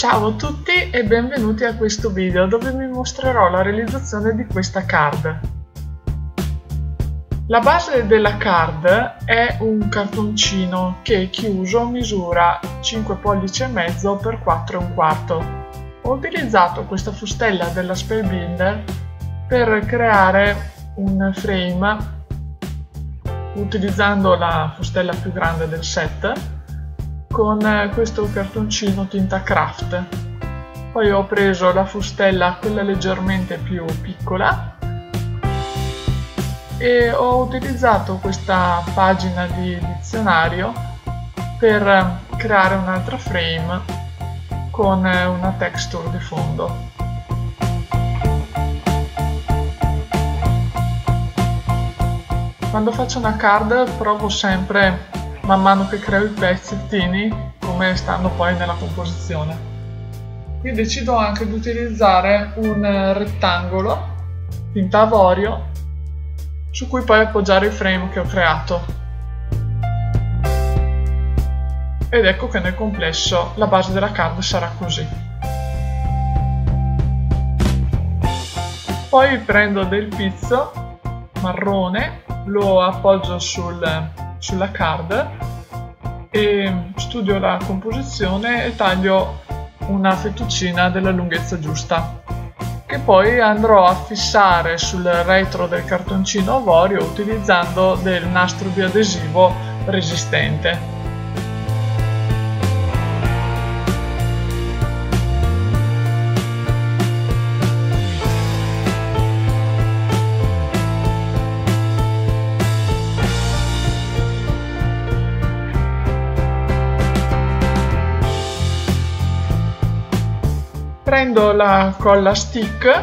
Ciao a tutti e benvenuti a questo video dove vi mostrerò la realizzazione di questa card. La base della card è un cartoncino che chiuso misura 5 pollici e mezzo x 4 e un quarto. Ho utilizzato questa fustella della Spellbinder per creare un frame utilizzando la fustella più grande del set con questo cartoncino tinta craft. Poi ho preso la fustella quella leggermente più piccola e ho utilizzato questa pagina di dizionario per creare un'altra frame con una texture di fondo. Quando faccio una card provo sempre, man mano che creo i pezzettini, come stanno poi nella composizione. Qui decido anche di utilizzare un rettangolo tinta avorio su cui poi appoggiare il frame che ho creato. Ed ecco che nel complesso la base della card sarà così. Poi prendo del pizzo marrone lo appoggio sul, sulla card e studio la composizione e taglio una fettuccina della lunghezza giusta che poi andrò a fissare sul retro del cartoncino avorio utilizzando del nastro biadesivo resistente. Prendo la colla stick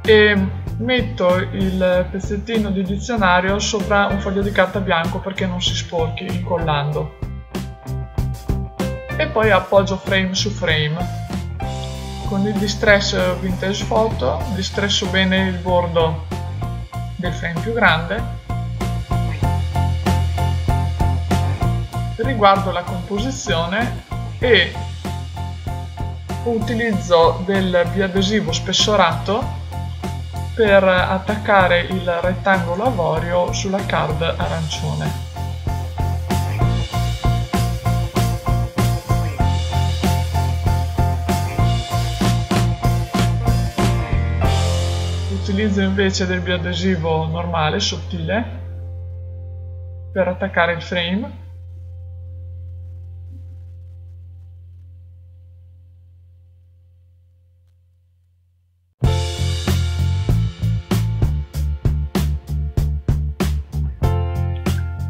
e metto il pezzettino di dizionario sopra un foglio di carta bianco perché non si sporchi incollando. E poi appoggio frame su frame. Con il distress vintage photo distresso bene il bordo del frame più grande. Riguardo la composizione e utilizzo del biadesivo spessorato per attaccare il rettangolo avorio sulla card arancione. Utilizzo invece del biadesivo normale, sottile, per attaccare il frame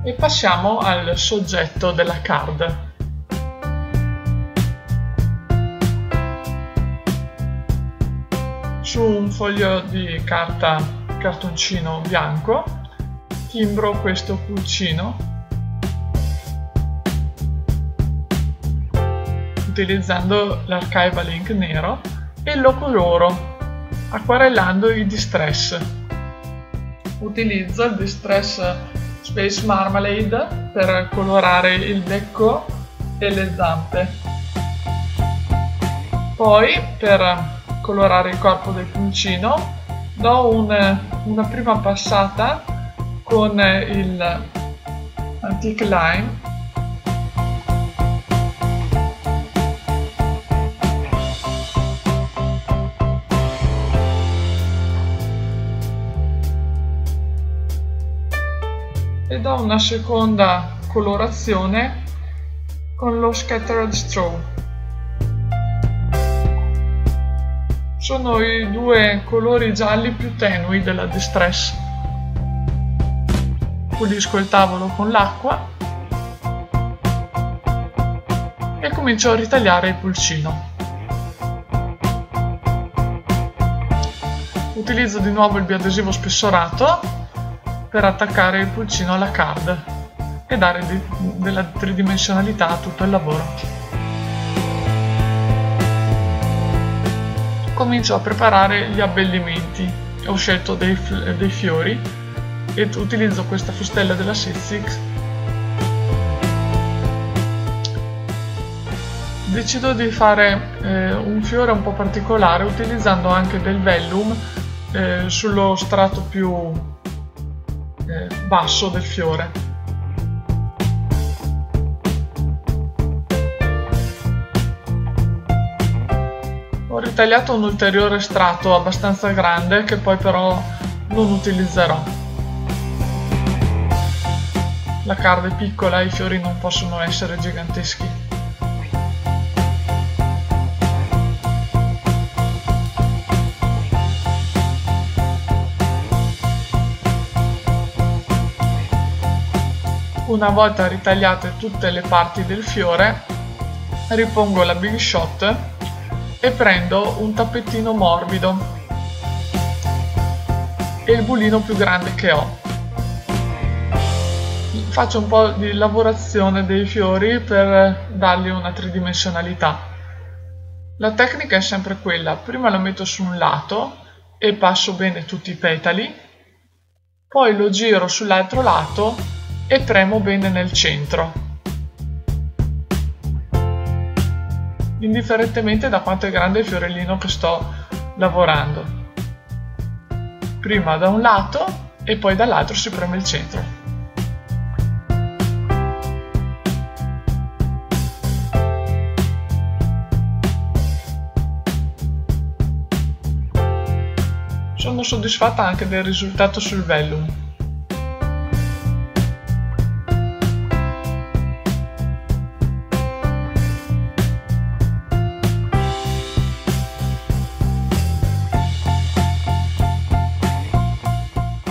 e passiamo al soggetto della card. Su un foglio di carta cartoncino bianco timbro questo pulcino utilizzando l'archival ink nero e lo coloro acquarellando i distress. Utilizzo il distress Space Marmalade per colorare il becco e le zampe. Poi per colorare il corpo del pulcino do un, una prima passata con il Antique Lime e do una seconda colorazione con lo Scattered Straw. Sono i due colori gialli più tenui della Distress. Pulisco il tavolo con l'acqua e comincio a ritagliare il pulcino. Utilizzo di nuovo il biadesivo spessorato per attaccare il pulcino alla card e dare di, della tridimensionalità a tutto il lavoro. Comincio a preparare gli abbellimenti. Ho scelto dei, dei fiori e utilizzo questa fustella della Sizzix decido di fare eh, un fiore un po' particolare utilizzando anche del vellum eh, sullo strato più basso del fiore. Ho ritagliato un ulteriore strato abbastanza grande che poi però non utilizzerò. La carne è piccola e i fiori non possono essere giganteschi. Una volta ritagliate tutte le parti del fiore, ripongo la Big Shot e prendo un tappettino morbido e il bulino più grande che ho. Faccio un po' di lavorazione dei fiori per dargli una tridimensionalità. La tecnica è sempre quella, prima lo metto su un lato e passo bene tutti i petali, poi lo giro sull'altro lato e premo bene nel centro. Indifferentemente da quanto è grande il fiorellino che sto lavorando. Prima da un lato e poi dall'altro si preme il centro. Sono soddisfatta anche del risultato sul vellum.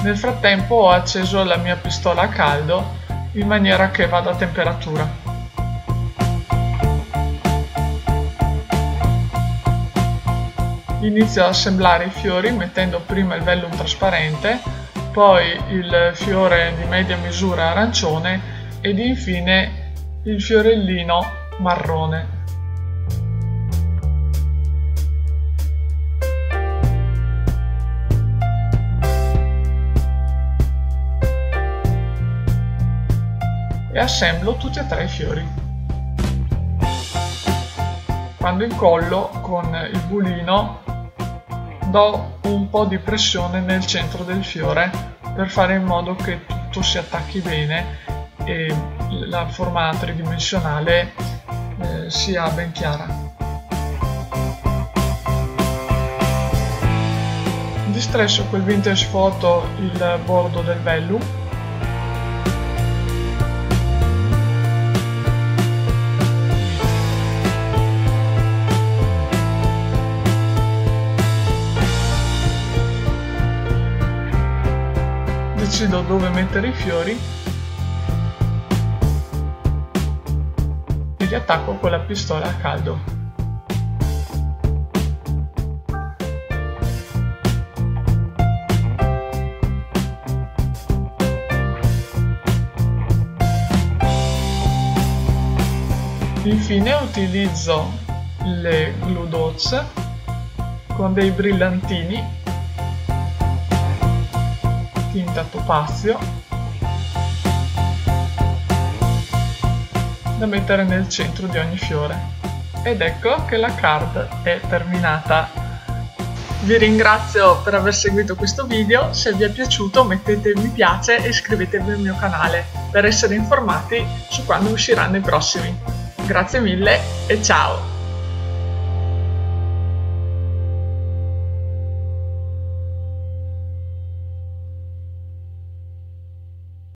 Nel frattempo ho acceso la mia pistola a caldo in maniera che vada a temperatura. Inizio ad assemblare i fiori mettendo prima il vellum trasparente, poi il fiore di media misura arancione ed infine il fiorellino marrone. E assemblo tutti e tre i fiori. Quando incollo con il bulino do un po' di pressione nel centro del fiore per fare in modo che tutto si attacchi bene e la forma tridimensionale eh, sia ben chiara. Distresso quel vintage photo il bordo del vellum decido dove mettere i fiori e li attacco con la pistola a caldo. Infine utilizzo le glue dots con dei brillantini tinta topazio da mettere nel centro di ogni fiore. Ed ecco che la card è terminata. Vi ringrazio per aver seguito questo video, se vi è piaciuto mettete mi piace e iscrivetevi al mio canale per essere informati su quando usciranno i prossimi. Grazie mille e ciao!